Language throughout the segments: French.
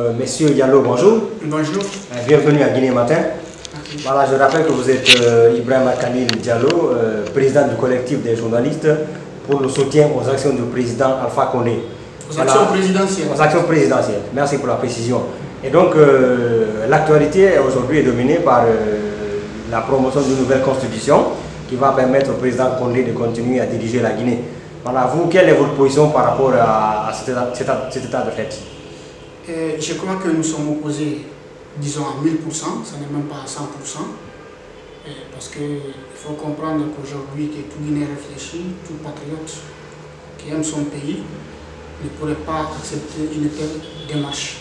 Euh, Monsieur Diallo, bonjour. Bonjour. Euh, bienvenue à Guinée Matin. Voilà, je rappelle que vous êtes euh, Ibrahim Akanil Diallo, président du collectif des journalistes pour le soutien aux actions du président Alpha Condé. Aux actions présidentielles. Aux actions présidentielles. Merci pour la précision. Et donc, l'actualité aujourd'hui est dominée par la promotion d'une nouvelle constitution qui va permettre au président Condé de continuer à diriger la Guinée. Voilà, vous, quelle est votre position par rapport à, cet, état, de fait? Je crois que nous sommes opposés, disons, à 1000%, ça n'est même pas à 100%. parce qu'il faut comprendre qu'aujourd'hui, que tout Guinée réfléchit, tout patriote qui aime son pays ne pourrait pas accepter une telle démarche.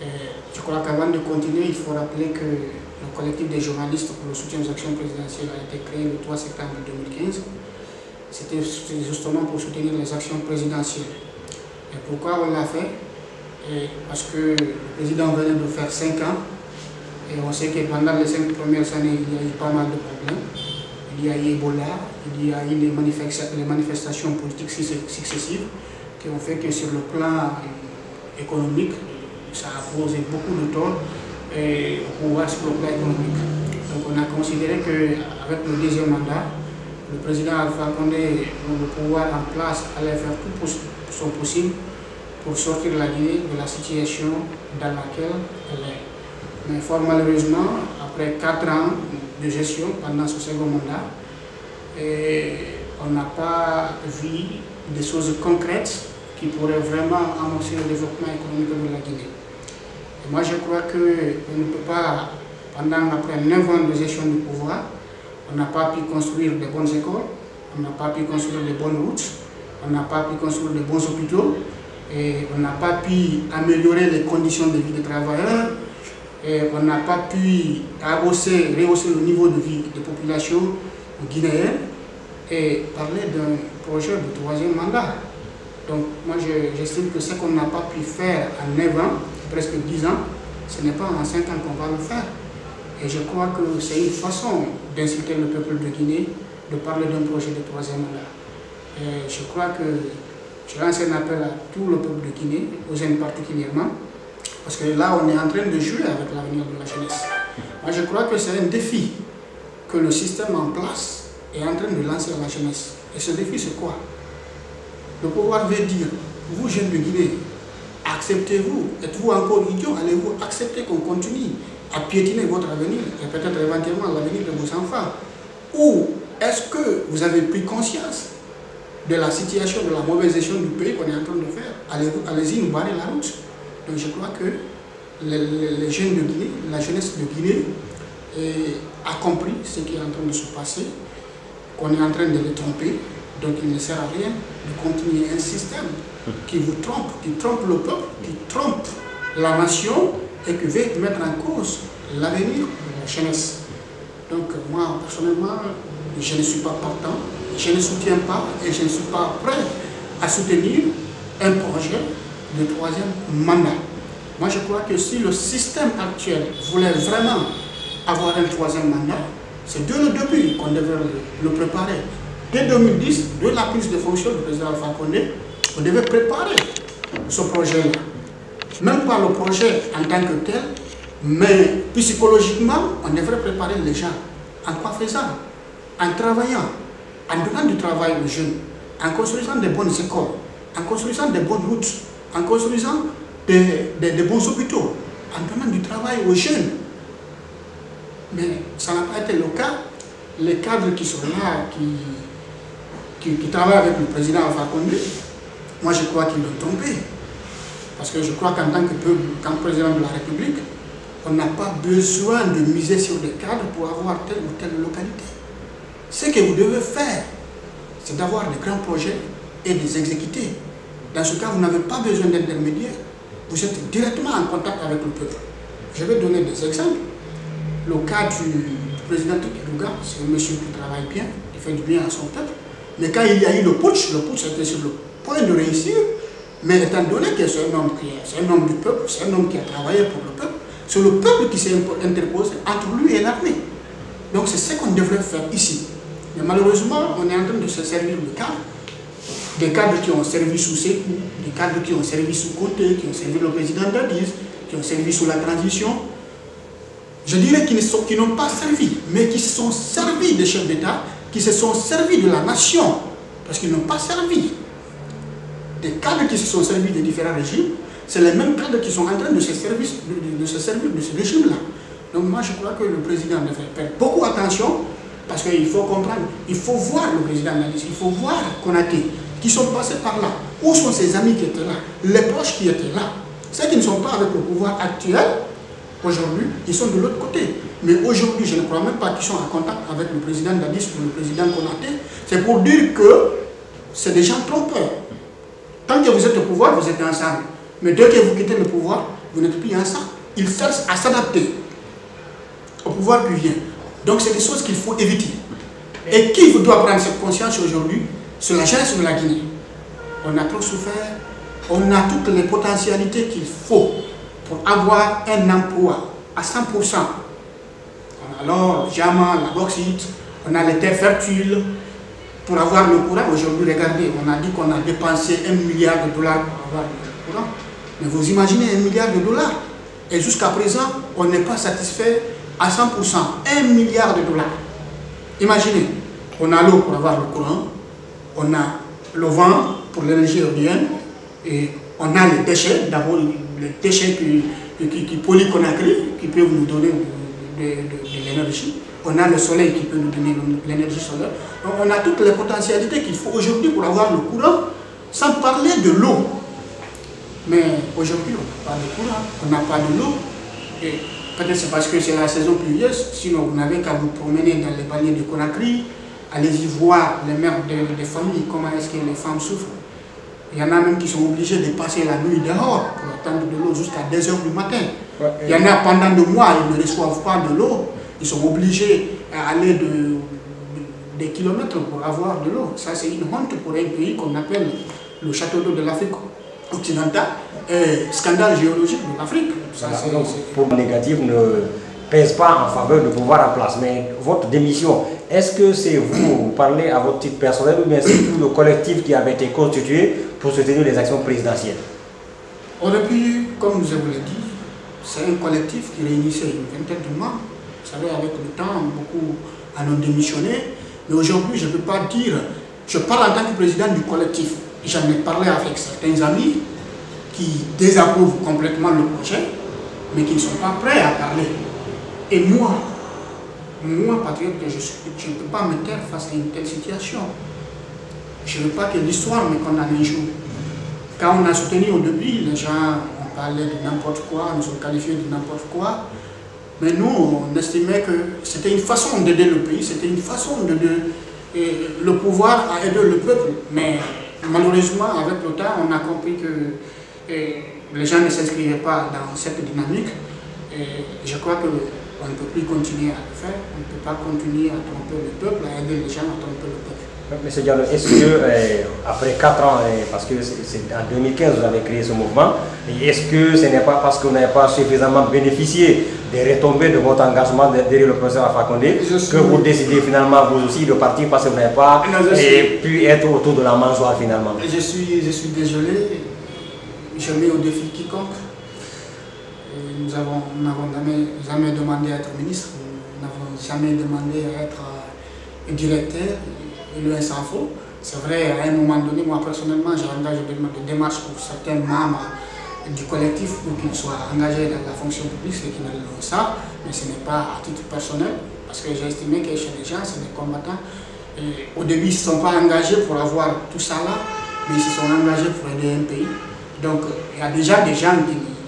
je crois qu'avant de continuer, il faut rappeler que le collectif des journalistes pour le soutien aux actions présidentielles a été créé le 3 septembre 2015 c'était justement pour soutenir les actions présidentielles. Et pourquoi on l'a fait? Parce que le président venait de faire 5 ans et on sait que pendant les 5 premières années, il y a eu pas mal de problèmes. Il y a eu Ebola, il y a eu les, manifestations politiques successives qui ont fait que sur le plan économique, ça a posé beaucoup de tort au pouvoir sur le plan économique. Donc on a considéré qu'avec le deuxième mandat, le président Alpha Condé, le pouvoir en place, allait faire tout son possible pour sortir la Guinée de la situation dans laquelle elle est. Mais fort malheureusement, après quatre ans de gestion pendant ce second mandat, on n'a pas vu des choses concrètes qui pourraient vraiment amorcer le développement économique de la Guinée. Moi, je crois qu'on ne peut pas, pendant après 9 ans de gestion du pouvoir, on n'a pas pu construire de bonnes écoles, on n'a pas pu construire de bonnes routes, on n'a pas pu construire de bons hôpitaux, et on n'a pas pu améliorer les conditions de vie des travailleurs, et on n'a pas pu rehausser le niveau de vie des populations guinéennes et parler d'un projet de troisième mandat. Donc moi j'estime que ce qu'on n'a pas pu faire en 9 ans, presque 10 ans, ce n'est pas en 5 ans qu'on va le faire. Et je crois que c'est une façon d'inciter le peuple de Guinée de parler d'un projet de troisième mandat. Et je crois que je lance un appel à tout le peuple de Guinée, aux jeunes particulièrement, parce que là, on est en train de jouer avec l'avenir de la jeunesse. Moi, je crois que c'est un défi que le système en place est en train de lancer à la jeunesse. Et ce défi, c'est quoi? Le pouvoir veut dire, vous, jeunes de Guinée, acceptez-vous Êtes-vous encore idiot Allez-vous accepter qu'on continue à piétiner votre avenir et peut-être éventuellement l'avenir de vos enfants? Ou est-ce que vous avez pris conscience de la situation, de la mauvaise gestion du pays qu'on est en train de faire Allez-y nous barrer la route. Donc je crois que les, jeunes de Guinée, la jeunesse de Guinée a compris ce qui est en train de se passer, qu'on est en train de les tromper, donc il ne sert à rien de continuer un système qui vous trompe, qui trompe le peuple, qui trompe la nation et qui veut mettre en cause l'avenir de la jeunesse. Donc moi, personnellement, je ne suis pas partant, je ne soutiens pas et je ne suis pas prêt à soutenir un projet de troisième mandat. Moi, je crois que si le système actuel voulait vraiment avoir un troisième mandat, c'est dès le début qu'on devrait le, préparer. Dès 2010, dès la prise de fonction du président Alpha Condé, on devait préparer ce projet-là. Même pas le projet en tant que tel, mais psychologiquement, on devrait préparer les gens. En quoi faisant? En travaillant, en donnant du travail aux jeunes, en construisant des bonnes écoles, en construisant des bonnes routes, en construisant des, bons hôpitaux, en donnant du travail aux jeunes. Mais ça n'a pas été le cas. Les cadres qui sont là, qui, qui, travaillent avec le président Alpha Condé, moi je crois qu'ils l'ont trompé. Parce que je crois qu'en tant que président de la République, on n'a pas besoin de miser sur des cadres pour avoir telle ou telle localité. Ce que vous devez faire, c'est d'avoir des grands projets et de les exécuter. Dans ce cas, vous n'avez pas besoin d'intermédiaire. Vous êtes directement en contact avec le peuple. Je vais donner des exemples. Le cas du président Tukiruga, c'est un monsieur qui travaille bien, qui fait du bien à son peuple. Mais quand il y a eu le putsch, le putsch était sur le point de réussir. Mais étant donné que c'est un homme c'est un homme du peuple, c'est un homme qui a travaillé pour le peuple, c'est le peuple qui s'est interposé entre lui et l'armée. Donc c'est ce qu'on devrait faire ici. Mais malheureusement, on est en train de se servir de cas des cadres qui ont servi sous Sekou, des cadres qui ont servi sous Côté, qui ont servi le président Dadis, qui ont servi sous la transition. Je dirais qu'ils n'ont pas servi, mais qui se sont servis des chefs d'État, qui se sont servis de la nation, parce qu'ils n'ont pas servi. Des cadres qui se sont servis des différents régimes, c'est les mêmes cadres qui sont en train de se servir de, ce régime-là. Donc moi je crois que le président devrait faire beaucoup attention parce qu'il faut comprendre, il faut voir le président Nadis, il faut voir Konaté, qui sont passés par là. Où sont ses amis qui étaient là? Les proches qui étaient là Ceux qui ne sont pas avec le pouvoir actuel, aujourd'hui, ils sont de l'autre côté. Mais aujourd'hui, je ne crois même pas qu'ils sont en contact avec le président Nadis ou le président Konaté. C'est pour dire que c'est des gens trompeurs. Tant que vous êtes au pouvoir, vous êtes ensemble. Mais dès que vous quittez le pouvoir, vous n'êtes plus ensemble. Ils cherchent à s'adapter au pouvoir qui vient. Donc c'est des choses qu'il faut éviter. Et qui doit prendre cette conscience aujourd'hui? C'est la jeunesse de la Guinée. On a trop souffert, on a toutes les potentialités qu'il faut pour avoir un emploi à 100%. On a l'or, le diamant, la bauxite, on a les terres fertiles. Pour avoir le courant, aujourd'hui, regardez, on a dit qu'on a dépensé un milliard de dollars pour avoir le courant. Mais vous imaginez un milliard de dollars. Et jusqu'à présent, on n'est pas satisfait à 100%, 1 milliard de dollars. Imaginez, on a l'eau pour avoir le courant, on a le vent pour l'énergie éolienne, et on a les déchets, d'abord les déchets qui, qui, qui qui peuvent nous donner de, l'énergie. On a le soleil qui peut nous donner l'énergie solaire. On a toutes les potentialités qu'il faut aujourd'hui pour avoir le courant, sans parler de l'eau. Mais aujourd'hui, on n'a pas de courant, on n'a pas de l'eau. Peut-être c'est parce que c'est la saison pluvieuse, sinon vous n'avez qu'à vous promener dans les paliers de Conakry, allez-y voir les mères des familles, comment est-ce que les femmes souffrent. Il y en a même qui sont obligés de passer la nuit dehors pour attendre de l'eau jusqu'à 2h du matin. Il y en a pendant deux mois, ils ne reçoivent pas de l'eau. Ils sont obligés à aller de, des kilomètres pour avoir de l'eau. Ça, c'est une honte pour un pays qu'on appelle le château d'eau de l'Afrique occidentale, et scandale géologique de l'Afrique. Pour le négatif ne pèse pas en faveur du pouvoir en place. Mais votre démission, est-ce que c'est vous, vous parlez à votre titre personnel ou bien c'est tout le collectif qui avait été constitué pour soutenir les actions présidentielles? Depuis, comme je vous l'ai dit, c'est un collectif qui réunissait une vingtaine de membres. Vous savez, avec le temps, beaucoup en ont démissionné. Mais aujourd'hui, je ne peux pas dire, je parle en tant que président du collectif. J'en ai parlé avec certains amis qui désapprouvent complètement le projet, mais qui ne sont pas prêts à parler. Et moi, moi, patriote je je ne peux pas me taire face à une telle situation. Je ne veux pas que l'histoire me condamne un jour. Quand on a soutenu au début, les gens ont parlé de n'importe quoi, nous ont qualifiés de n'importe quoi. Mais nous, on estimait que c'était une façon d'aider le pays, c'était une façon de, le pouvoir à aider le peuple. Mais malheureusement, avec le temps, on a compris que les gens ne s'inscrivaient pas dans cette dynamique. Et je crois qu'on ne peut plus continuer à le faire. On ne peut pas continuer à tromper le peuple, à aider les gens à tromper le peuple. Monsieur Diallo, est-ce que, euh, après 4 ans, euh, parce que c'est en 2015 vous avez créé ce mouvement, est-ce que ce n'est pas parce que vous n'avez pas suffisamment bénéficié des retombées de votre engagement derrière le professeur Alpha que vous décidez finalement vous aussi de partir parce que vous n'avez pas pu être autour de la mangeoire finalement? Je suis, je suis désolé, je mets au défi quiconque. nous n'avons jamais, demandé à être ministre, nous n'avons jamais demandé à être euh, directeur le s'en fout. C'est vrai, à un moment donné, moi personnellement, j'ai engagé des démarches pour certains membres du collectif pour qu'ils soient engagés dans la fonction publique, ceux qui ne le ça, mais ce n'est pas à titre personnel, parce que j'ai estimé que chez les gens, c'est des combattants. Au début, ils ne sont pas engagés pour avoir tout ça là, mais ils se sont engagés pour aider un pays. Donc, il y a déjà des gens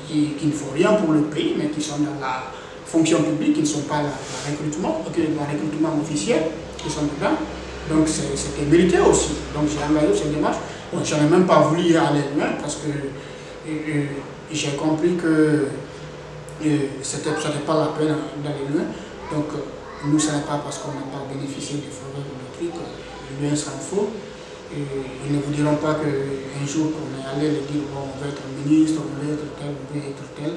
qui, ne font rien pour le pays, mais qui sont dans la fonction publique, qui ne sont pas dans le recrutement, recrutement officiel, qui sont dedans. Donc c'était mérité aussi. Donc j'ai engagé cette démarche. Bon, je n'ai même pas voulu aller loin parce que j'ai compris que ce n'était pas la peine d'aller loin. Donc nous, ce n'est pas parce qu'on n'a pas bénéficié des faveurs de truc, loin s'en faut. Et ils ne vous diront pas qu'un jour qu'on est allé leur dire bon, on veut être ministre, on veut être tel, on veut être tel.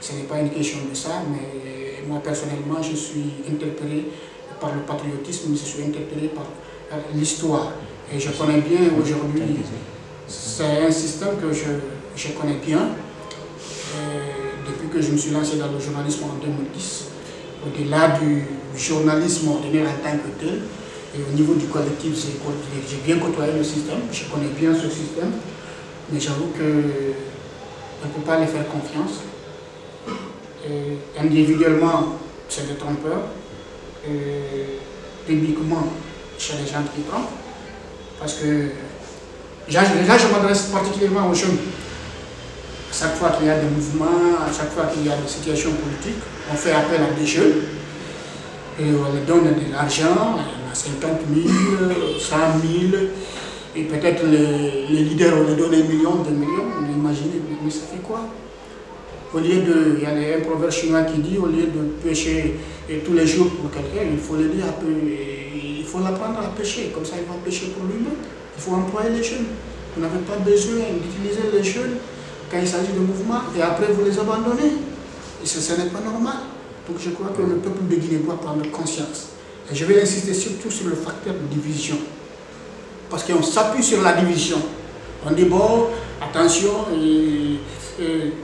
Ce n'est pas une question de ça, mais moi personnellement, je suis interpellé par le patriotisme, je suis interpellé par l'histoire. Et je connais bien aujourd'hui, c'est un système que je, je connais bien. depuis que je me suis lancé dans le journalisme en 2010, au-delà du journalisme ordinaire en tant que tel, et au niveau du collectif, j'ai bien côtoyé le système, je connais bien ce système, mais j'avoue que on ne peut pas les faire confiance. individuellement, c'est des trompeurs. Et publiquement, chez les gens qui trompent. Parce que déjà, je m'adresse particulièrement aux jeunes. À chaque fois qu'il y a des mouvements, à chaque fois qu'il y a des situations politiques, on fait appel à des jeunes on leur donne de l'argent, 50 000, 100 000, et peut-être les, leaders, on leur donne un million, deux millions, on imagine, mais ça fait quoi? Au lieu de, il y a un proverbe chinois qui dit, au lieu de pêcher tous les jours pour quelqu'un, il faut le il faut l'apprendre à pêcher, comme ça il va pêcher pour lui-même. Il faut employer les jeunes. Vous n'avez pas besoin d'utiliser les jeunes quand il s'agit de mouvements et après vous les abandonnez. Et ce n'est pas normal. Donc je crois que le peuple de Guinée doit prendre conscience. Et je vais insister surtout sur le facteur de division. Parce qu'on s'appuie sur la division. On dit, bon, attention,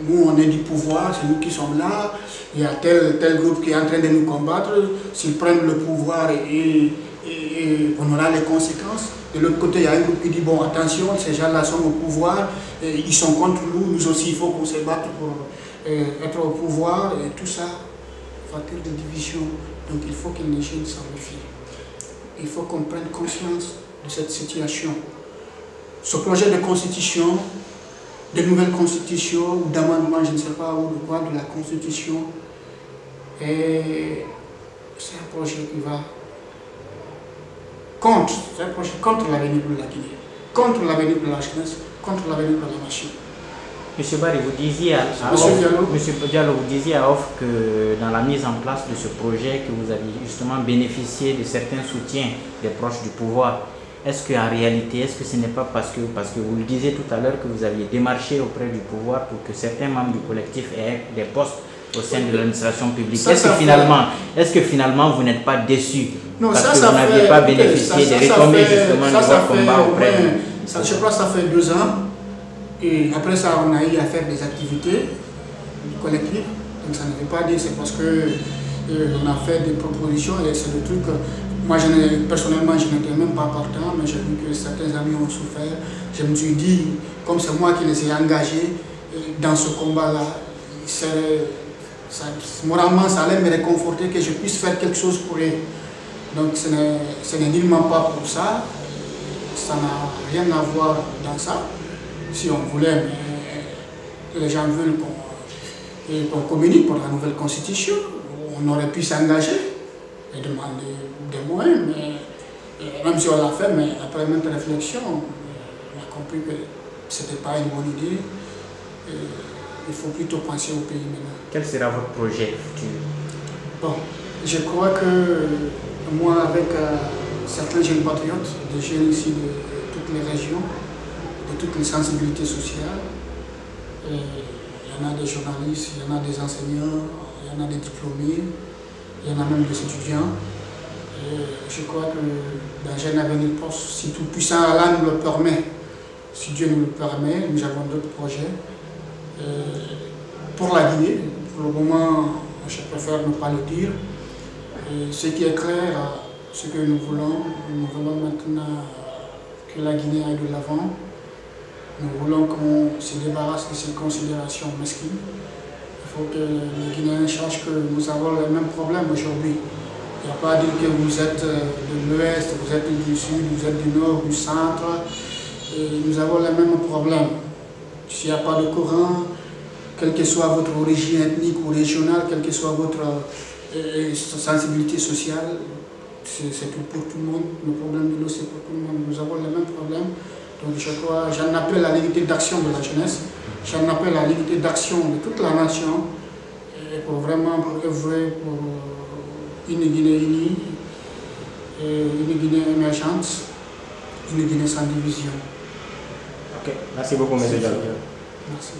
nous on est du pouvoir, c'est nous qui sommes là, il y a tel, tel groupe qui est en train de nous combattre, s'ils prennent le pouvoir et, on aura les conséquences. De l'autre côté, il y a un groupe qui dit, bon, attention, ces gens-là sont au pouvoir, ils sont contre nous, nous aussi, il faut qu'on se batte pour euh, être au pouvoir, et tout ça, facteur de division. Donc il faut que les jeunes s'en. Il faut qu'on prenne conscience de cette situation. Ce projet de constitution, de nouvelle constitution ou d'amendement, je ne sais pas, ou de quoi, de la constitution, c'est un projet qui va contre, contre l'avenir de la Guinée, contre l'avenir de la jeunesse, contre l'avenir de la nation. Monsieur Barry, vous disiez à, Monsieur, Diallo. vous disiez à Off que dans la mise en place de ce projet, que vous aviez justement bénéficié de certains soutiens des proches du pouvoir. Est-ce qu'en réalité, est-ce que ce n'est pas parce que, parce que vous le disiez tout à l'heure que vous aviez démarché auprès du pouvoir pour que certains membres du collectif aient des postes au sein de l'administration publique? Est-ce que, finalement, est que finalement vous n'êtes pas déçu parce que vous n'aviez pas bénéficié des retombées justement de votre combat auprès du... Je crois que ça fait deux ans et après ça, on a eu à faire des activités collectives. Donc ça ne veut pas dire c'est parce que euh, on a fait des propositions et c'est le truc. Moi, je personnellement, je n'étais même pas partant, mais j'ai vu que certains amis ont souffert. Je me suis dit, comme c'est moi qui les ai engagés euh, dans ce combat-là, moralement, ça allait me réconforter que je puisse faire quelque chose pour eux. Donc ce n'est nullement pas pour ça. Ça n'a rien à voir dans ça si on voulait, mais les gens veulent qu'on communique pour la nouvelle constitution, on aurait pu s'engager et demander des moyens, mais même si on l'a fait, mais après même réflexion, on a compris que ce n'était pas une bonne idée. il faut plutôt penser au pays maintenant. Quel sera votre projet futur? Bon, je crois que moi, avec euh, certains jeunes patriotes, des jeunes ici de toutes les régions, de toutes les sensibilités sociales. il y en a des journalistes, il y en a des enseignants, il y en a des diplômés, il y en a même des étudiants. je crois que dans un avenir proche, si tout puissant Allah nous le permet, si Dieu nous le permet, nous avons d'autres projets. pour la Guinée, pour le moment, je préfère ne pas le dire. ce qui est clair, ce que nous voulons, nous voulons maintenant que la Guinée aille de l'avant, nous voulons qu'on se débarrasse de ces considérations mesquines. Il faut que les Guinéens sachent que nous avons les mêmes problèmes aujourd'hui. Il n'y a pas à dire que vous êtes de l'Ouest, vous êtes du Sud, vous êtes du Nord, du Centre. Et nous avons les mêmes problèmes. S'il n'y a pas de courant, quelle que soit votre origine ethnique ou régionale, quelle que soit votre euh, sensibilité sociale, c'est pour tout le monde. Le problème de l'eau, c'est pour tout le monde. Nous avons les mêmes problèmes. Donc je crois, j'en appelle à l'unité d'action de la jeunesse, j'en appelle à l'unité d'action de toute la nation, pour vraiment œuvrer pour une Guinée unie, une Guinée émergente, une Guinée sans division. Ok, merci beaucoup, M. Merci.